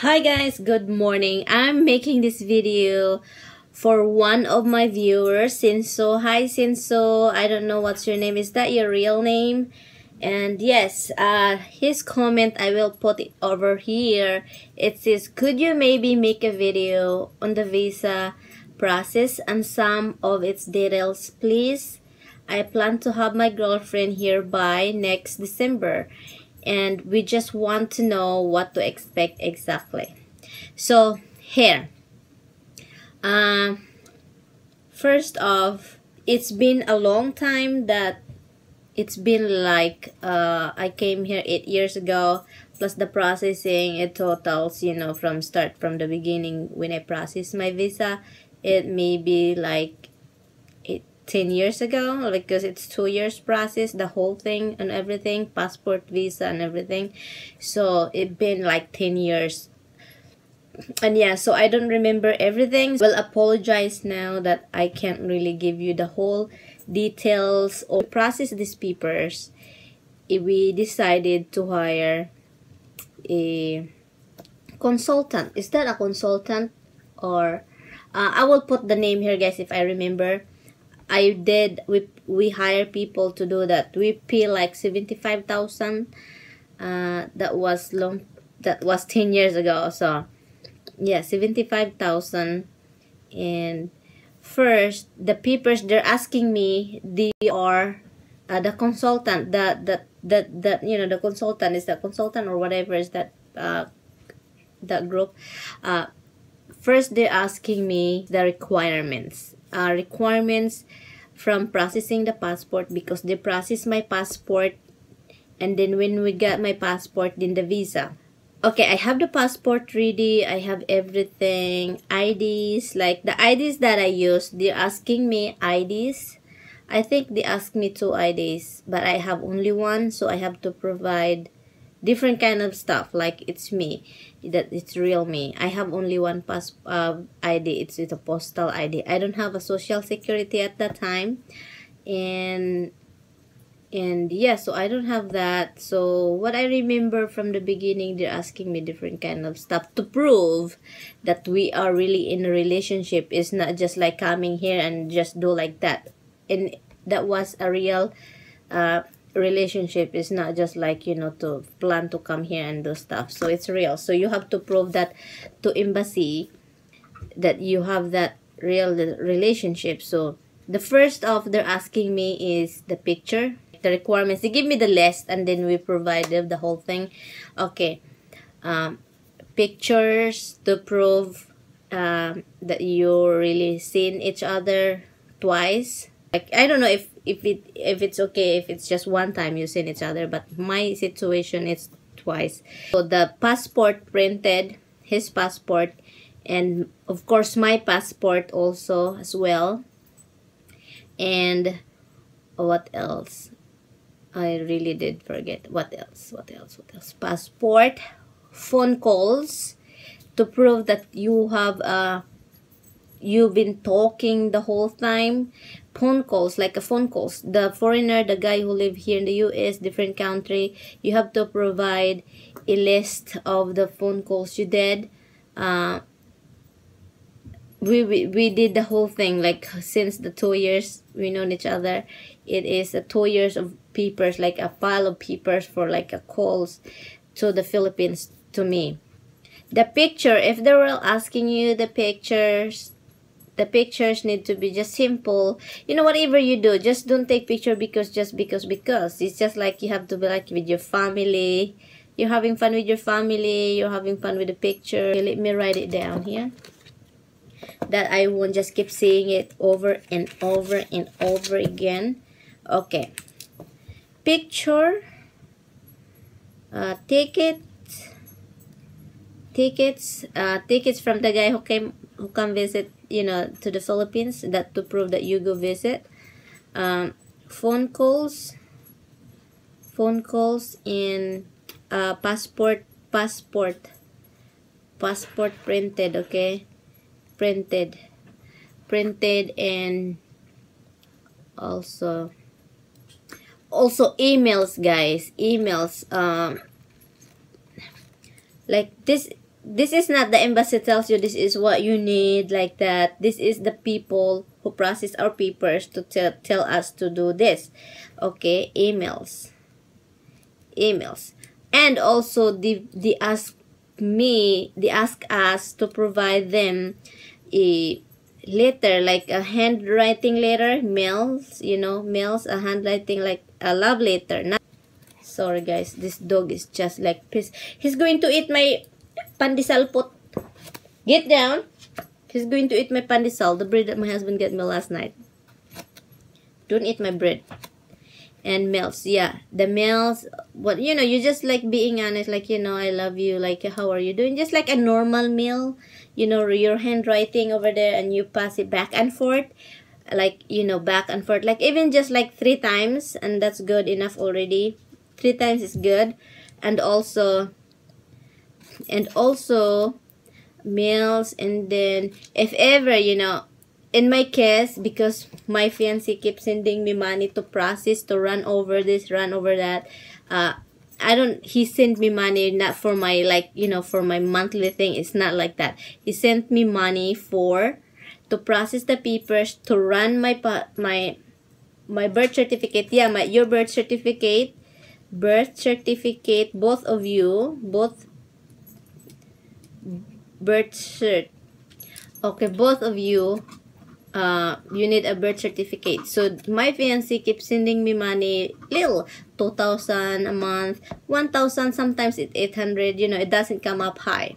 Hi guys, good morning. I'm making this video for one of my viewers, Sinso. Hi Sinso, I don't know what's your name. Is that your real name? And yes, uh, his comment, I will put it over here. It says, could you maybe make a video on the visa process and some of its details, please? I plan to have my girlfriend here by next December and we just want to know what to expect exactly. So here, uh, first off, it's been a long time that it's been like uh, I came here eight years ago plus the processing it totals you know from start from the beginning when I process my visa it may be like 10 years ago because it's two years process the whole thing and everything passport visa and everything. So it been like 10 years. And yeah so i don't remember everything. Well apologize now that i can't really give you the whole details or process these papers. We decided to hire a consultant. Is that a consultant or uh, i will put the name here guys if i remember I did we we hire people to do that. We pay like seventy five thousand. Uh, that was long. That was ten years ago. So, yeah, seventy five thousand. And first, the papers they're asking me, they are uh, the consultant. That that that that you know the consultant is the consultant or whatever is that uh, that group. Uh, first, they're asking me the requirements uh, requirements from processing the passport because they process my passport and then when we got my passport then the visa. Okay i have the passport ready. I have everything. Ids like the ids that i use they're asking me ids i think they asked me two ids but i have only one so i have to provide different kind of stuff. Like it's me. That it's real me. I have only one pass uh, id it's, it's a postal id i don't have a social security at that time. And and yeah so i don't have that. So what i remember from the beginning they're asking me different kind of stuff to prove that we are really in a relationship. It's not just like coming here and just do like that. And that was a real uh relationship is not just like you know to plan to come here and do stuff. So it's real. So you have to prove that to embassy that you have that real relationship. So the first of they're asking me is the picture the requirements. They give me the list and then we provide them the whole thing. Okay. Um, pictures to prove um, that you really seen each other twice. Like i don't know if if it if it's okay if it's just one time you seen each other but my situation is twice. So the passport printed his passport and of course my passport also as well. And what else? I really did forget. What else? What else? What else? Passport phone calls to prove that you have uh you've been talking the whole time phone calls like a phone calls. The foreigner the guy who live here in the us different country you have to provide a list of the phone calls you did. Uh, we, we we did the whole thing like since the two years we known each other it is a two years of papers like a file of papers for like a calls to the philippines to me. The picture if they were asking you the pictures the pictures need to be just simple. You know whatever you do just don't take picture because just because because. It's just like you have to be like with your family. You're having fun with your family. You're having fun with the picture. Okay, let me write it down here. That I won't just keep saying it over and over and over again. Okay. Picture. Uh, ticket tickets. Uh, tickets from the guy who came who come visit you know to the Philippines that to prove that you go visit. Um, phone calls phone calls in uh, passport passport passport printed okay? Printed. Printed and also also emails guys emails um like this this is not the embassy tells you this is what you need like that. This is the people who process our papers to tell, tell us to do this. Okay emails. Emails. And also they, they ask me they ask us to provide them a letter like a handwriting letter mails you know mails a handwriting like a love letter. Not sorry guys this dog is just like piss. He's going to eat my pandesal pot. Get down. He's going to eat my pandesal the bread that my husband got me last night. Don't eat my bread. And mails yeah. The mails what you know you just like being honest like you know i love you like how are you doing? Just like a normal meal you know your handwriting over there and you pass it back and forth like you know back and forth. Like even just like three times and that's good enough already. Three times is good. And also and also meals and then if ever you know in my case, because my fiance keeps sending me money to process, to run over this, run over that, uh, I don't, he sent me money not for my, like, you know, for my monthly thing. It's not like that. He sent me money for, to process the papers, to run my, my, my birth certificate. Yeah, my, your birth certificate, birth certificate, both of you, both birth cert. Okay, both of you uh, you need a birth certificate. So, my fiance keeps sending me money, little, 2,000 a month, 1,000, sometimes it's 800, you know, it doesn't come up high.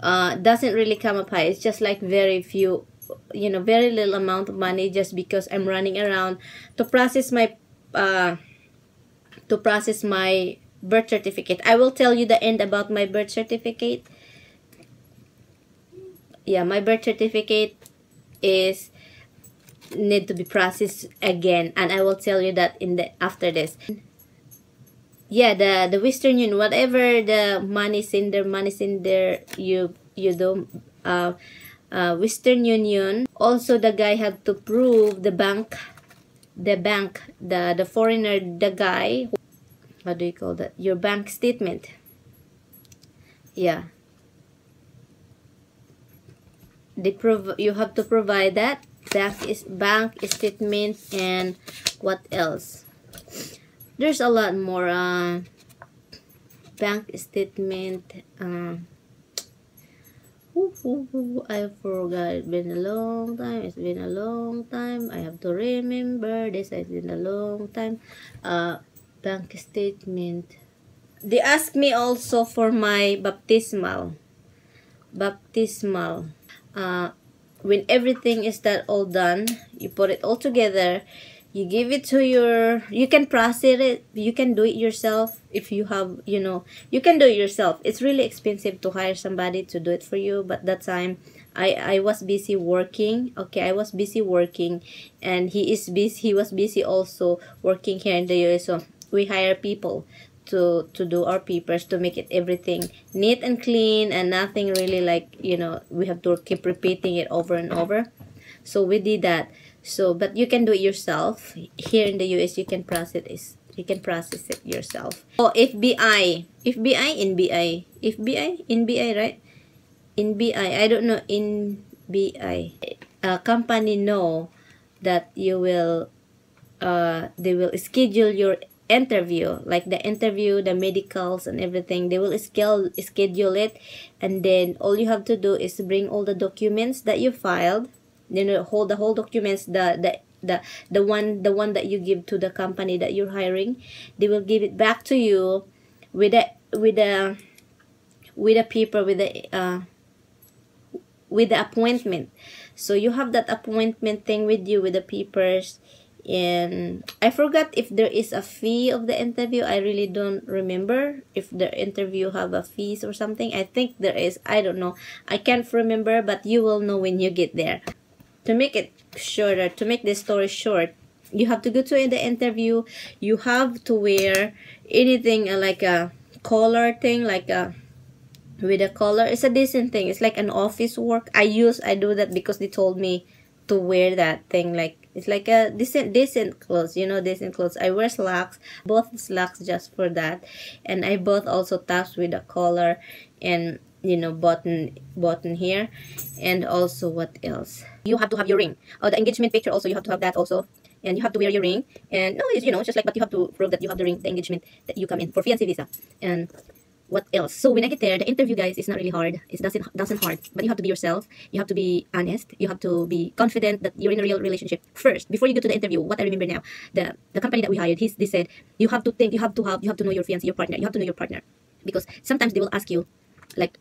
Uh, doesn't really come up high. It's just like very few, you know, very little amount of money just because I'm running around to process my, uh, to process my birth certificate. I will tell you the end about my birth certificate. Yeah, my birth certificate is need to be processed again and I will tell you that in the after this. Yeah the the Western Union whatever the money's in there money's in there you you do uh, uh, Western Union also the guy had to prove the bank the bank the the foreigner the guy what do you call that? Your bank statement. Yeah they prove you have to provide that bank is bank statement and what else? There's a lot more uh, bank statement uh, I forgot it's been a long time it's been a long time I have to remember this has been a long time uh, bank statement. They asked me also for my baptismal baptismal uh, when everything is that all done you put it all together you give it to your you can process it you can do it yourself if you have you know you can do it yourself. It's really expensive to hire somebody to do it for you but that time i i was busy working okay i was busy working and he is busy he was busy also working here in the us so we hire people to to do our papers to make it everything neat and clean and nothing really like you know we have to keep repeating it over and over. So we did that. So but you can do it yourself. Here in the us you can process it you can process it yourself. Oh fbi fbi in bi fbi in bi right? In bi i. Don't know. In bi a company know that you will uh they will schedule your interview like the interview the medicals and everything. They will schedule schedule it. And then all you have to do is bring all the documents that you filed. Then hold the whole documents the the the the one the one that you give to the company that you're hiring they will give it back to you with a with a with a paper with a uh with the appointment. So you have that appointment thing with you with the papers and I forgot if there is a fee of the interview. I really don't remember if the interview have a fees or something. I think there is. I don't know. I can't remember, but you will know when you get there. To make it shorter, to make this story short, you have to go to the interview. You have to wear anything like a collar thing, like a with a collar. It's a decent thing. It's like an office work. I use I do that because they told me to wear that thing like it's like a decent decent clothes you know decent clothes. I wear slacks both slacks just for that. And i bought also tops with a collar and you know button button here. And also what else? You have to have your ring. Oh the engagement picture also you have to have that also. And you have to wear your ring. And no it's you know just like but you have to prove that you have the ring the engagement that you come in for fiancé visa. And what else? So when i get there the interview guys is not really hard. It doesn't doesn't hard. But you have to be yourself. You have to be honest. You have to be confident that you're in a real relationship first. Before you go to the interview what i remember now the the company that we hired he's, they said you have to think you have to have you have to know your fiancé your partner. You have to know your partner. Because sometimes they will ask you like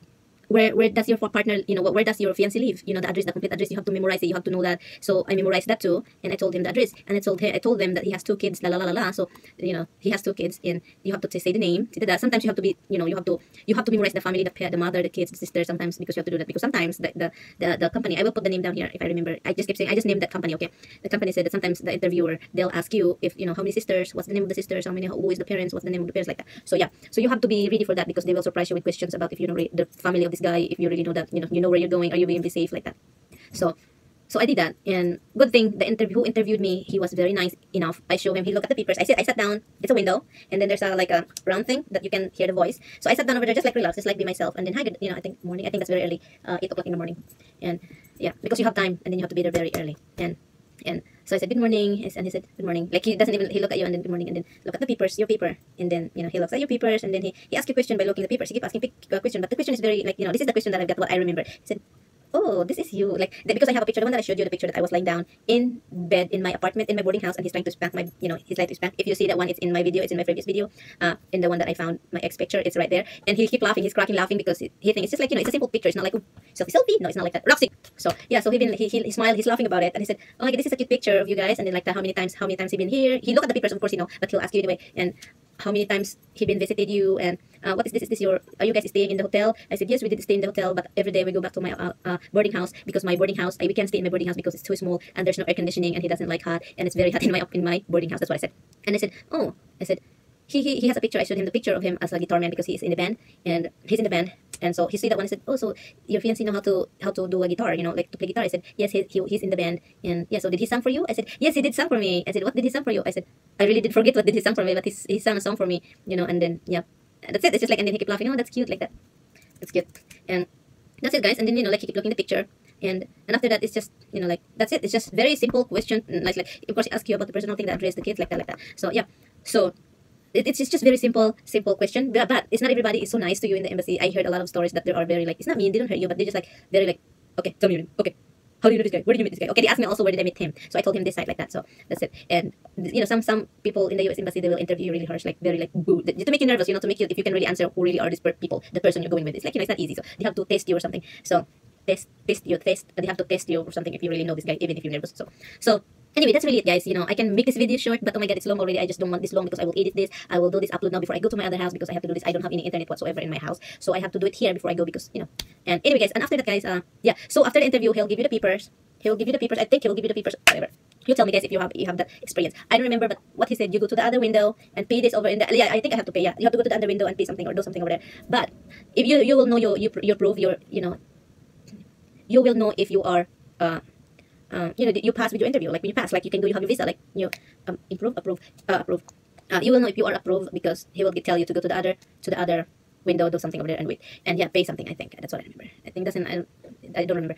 where where does your partner you know where does your fiance live? You know the address the complete address you have to memorize it you have to know that. So i memorized that too and i told him the address and i told him i told them that he has two kids la la la la so you know he has two kids and you have to say the name sometimes you have to be you know you have to you have to memorize the family the the mother the kids the sister sometimes because you have to do that because sometimes the, the the, the company i will put the name down here if i remember. I just keep saying i just named that company okay? The company said that sometimes the interviewer they'll ask you if you know how many sisters what's the name of the sisters how many who is the parents what's the name of the parents like that. So yeah. So you have to be ready for that because they will surprise you with questions about if you know the family of this guy if you really know that you know you know where you're going are you going to be safe like that so so I did that, and good thing the interview who interviewed me, he was very nice enough. I showed him. He looked at the papers. I said I sat down. It's a window, and then there's a like a round thing that you can hear the voice. So I sat down over there, just like relax, just like be myself. And then hi, you know, I think morning. I think that's very early, uh, eight o'clock in the morning, and yeah, because you have time, and then you have to be there very early. And and so I said good morning, and he said good morning. Like he doesn't even he look at you and then good morning, and then look at the papers, your paper, and then you know he looks at your papers, and then he he asks you a question by looking at the papers. He keep asking a uh, question, but the question is very like you know this is the question that I've got what I remember. He said oh, this is you. Like, because I have a picture, the one that I showed you, the picture that I was lying down in bed in my apartment, in my boarding house, and he's trying to spank my, you know, he's trying to spank. If you see that one, it's in my video, it's in my previous video, uh, in the one that I found, my ex picture, it's right there. And he'll keep laughing, he's cracking laughing because he, he thinks it's just like, you know, it's a simple picture. It's not like, oh, selfie, selfie. No, it's not like that. Roxy. So, yeah, so he been, he, he, he smiled, he's laughing about it. And he said, oh my God, this is a cute picture of you guys. And then like, that, how many times, how many times he been here? He look at the pictures, of course, you know, but he'll ask you anyway. And how many times he been visited you and uh, what is this? Is this your, are you guys staying in the hotel? I said, yes, we did stay in the hotel, but every day we go back to my uh, uh, boarding house because my boarding house, I, we can't stay in my boarding house because it's too small and there's no air conditioning and he doesn't like hot and it's very hot in my, in my boarding house. That's what I said. And I said, oh, I said, he, he, he has a picture. I showed him the picture of him as a guitar man because he's in the band and he's in the band. And so he see that one. I said, oh, so your fiancé know how to how to do a guitar, you know, like to play guitar. I said, yes, he, he, he's in the band. And yeah, so did he sing for you? I said, yes, he did sing for me. I said, what did he sing for you? I said, I really did forget what did he sing for me, but he, he sang a song for me, you know. And then yeah, that's it. It's just like and then he kept laughing. Oh, that's cute, like that. That's cute. And that's it, guys. And then you know, like he kept looking at the picture and and after that it's just you know like that's it it's just very simple question like like of course ask you about the personal thing that address the kids like that like that so yeah so it, it's just very simple, simple question. But, but it's not everybody is so nice to you in the embassy. I heard a lot of stories that there are very like, it's not mean, they don't hurt you, but they're just like, very like, okay, tell me, okay, how do you know this guy? Where did you meet this guy? Okay, they asked me also where did I meet him. So I told him this side like that. So that's it. And you know, some some people in the U.S. embassy they will interview you really harsh, like very like boo, to make you nervous. You know, to make you if you can really answer who really are these people, the person you're going with. It's like you know, it's not easy. So they have to test you or something. So test test you test. They have to test you or something if you really know this guy, even if you're nervous. So so Anyway, that's really it, guys. You know, I can make this video short, but oh my god, it's long already. I just don't want this long because I will edit this. I will do this upload now before I go to my other house because I have to do this. I don't have any internet whatsoever in my house. So I have to do it here before I go because, you know. And anyway, guys, and after that, guys, uh, yeah. So after the interview, he'll give you the papers. He'll give you the papers. I think he'll give you the papers. Whatever. You tell me, guys, if you have you have that experience. I don't remember, but what he said, you go to the other window and pay this over in the. Yeah, I think I have to pay. Yeah, you have to go to the other window and pay something or do something over there. But if you you will know your you your proof your you know. You will know if you are uh uh, you know, you pass with your interview. Like when you pass, like you can go, you have your visa, like you um, improve, approve, uh, approve. Uh, you will know if you are approved because he will tell you to go to the other to the other window, do something over there, and wait, and yeah, pay something. I think that's what I remember. I think doesn't I don't, I don't remember.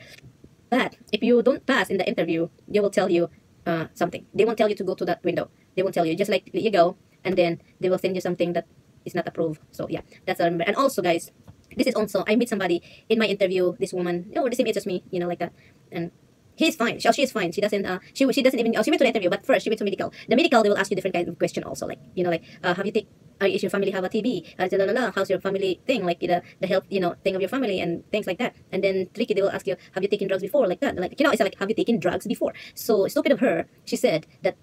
But if you don't pass in the interview, they will tell you uh, something. They won't tell you to go to that window. They won't tell you. Just like you go, and then they will send you something that is not approved. So yeah, that's what I remember. And also, guys, this is also I meet somebody in my interview. This woman, you know, the same age as me, you know, like that, and He's fine. She, she's fine. She doesn't. Uh, she she doesn't even. Oh, she went to the interview, but first she went to medical. The medical they will ask you different kind of question also, like you know, like uh, have you take. Uh, is your family have a TB? Uh, how's your family thing? Like the the health, you know, thing of your family and things like that. And then tricky, they will ask you, have you taken drugs before? Like that. Like you know, it's like, have you taken drugs before? So stupid of her. She said that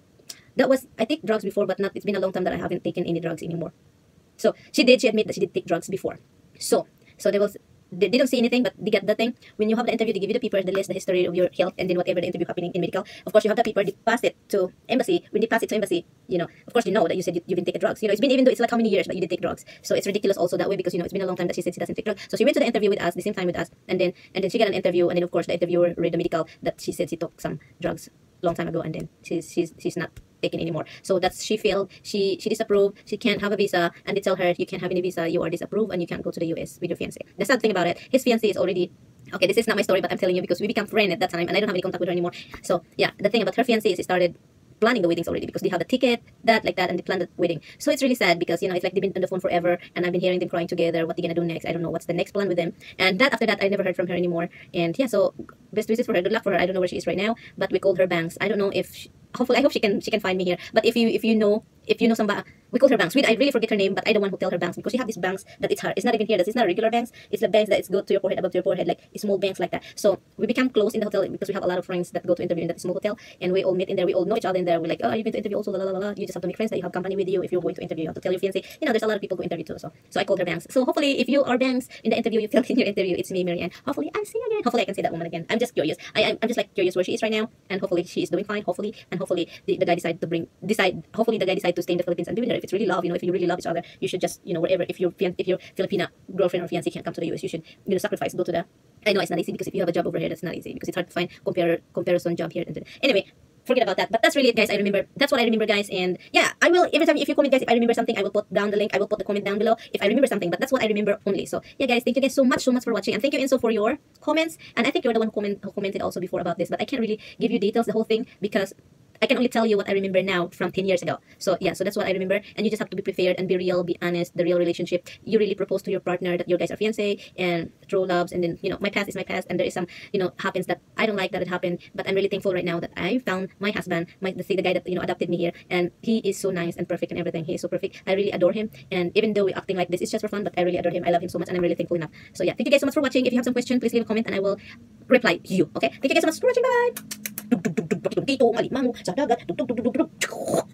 that was I take drugs before, but not. It's been a long time that I haven't taken any drugs anymore. So she did. She admit that she did take drugs before. So so they will they, don't say anything, but they get the thing. When you have the interview, they give you the paper, the list, the history of your health, and then whatever the interview happening in medical. Of course, you have the paper, they pass it to embassy. When they pass it to embassy, you know, of course, you know that you said you, you've been taking drugs. You know, it's been even though it's like how many years that you did take drugs. So it's ridiculous also that way because, you know, it's been a long time that she said she doesn't take drugs. So she went to the interview with us, the same time with us, and then and then she got an interview, and then of course the interviewer read the medical that she said she took some drugs long time ago, and then she's she's she's not taken anymore. So that's she failed. She she disapproved. She can't have a visa, and they tell her you can't have any visa. You are disapproved, and you can't go to the U.S. with your fiance. That's the sad thing about it, his fiance is already okay. This is not my story, but I'm telling you because we become friends at that time, and I don't have any contact with her anymore. So yeah, the thing about her fiance is he started planning the weddings already because they have the ticket, that, like that, and they plan the wedding. So it's really sad because, you know, it's like they've been on the phone forever and I've been hearing them crying together. What they gonna do next? I don't know what's the next plan with them. And that after that, I never heard from her anymore. And yeah, so best wishes for her. Good luck for her. I don't know where she is right now, but we called her Banks. I don't know if, she, hopefully, I hope she can, she can find me here. But if you, if you know, if you know somebody, we call her Banks. We, I really forget her name, but I don't want to tell her Banks because she have these banks that it's her. It's not even here. It's not regular banks. It's the banks that it's go to your forehead, above your forehead, like small banks like that. So we become close in the hotel because we have a lot of friends that go to interview in that small hotel, and we all meet in there. We all know each other in there. We're like, oh, you're going to interview also, la la la la. You just have to make friends that you have company with you. If you're going to interview, you have to tell your fiance. You know, there's a lot of people who interview too. So, so I called her Banks. So hopefully, if you are Banks in the interview, you feel in your interview, it's me, MaryAnn. Hopefully, I see you again. Hopefully, I can see that woman again. I'm just curious. I, I'm, I'm just like curious where she is right now, and hopefully she is doing fine. Hopefully, and hopefully the, the guy decided to bring decide. Hopefully, the guy decided to stay in the Philippines and be with her. If it's really love, you know, if you really love each other, you should just, you know, wherever. If your if your Filipina girlfriend or fiance can't come to the US, you should, you know, sacrifice, go to the. I know it's not easy because if you have a job over here, that's not easy because it's hard to find compare comparison job here. And anyway, forget about that. But that's really it, guys. I remember. That's what I remember, guys. And yeah, I will every time if you comment, guys, if I remember something, I will put down the link. I will put the comment down below if I remember something. But that's what I remember only. So yeah, guys, thank you guys so much, so much for watching, and thank you Enzo for your comments. And I think you're the one comment, who commented also before about this, but I can't really give you details the whole thing because I can only tell you what I remember now from 10 years ago. So yeah, so that's what I remember. And you just have to be prepared and be real, be honest, the real relationship. You really propose to your partner that you guys are fiance and true loves. And then, you know, my past is my past. And there is some, you know, happens that I don't like that it happened. But I'm really thankful right now that I found my husband, my, the, the guy that, you know, adopted me here. And he is so nice and perfect and everything. He is so perfect. I really adore him. And even though we're acting like this, it's just for fun, but I really adore him. I love him so much and I'm really thankful enough. So yeah, thank you guys so much for watching. If you have some question, please leave a comment and I will reply to you. Okay? Thank you guys so much for watching. Bye-bye! dugdug dugdug dugdug dito, malimang, sa dagat, dugdug dugdug dugdug.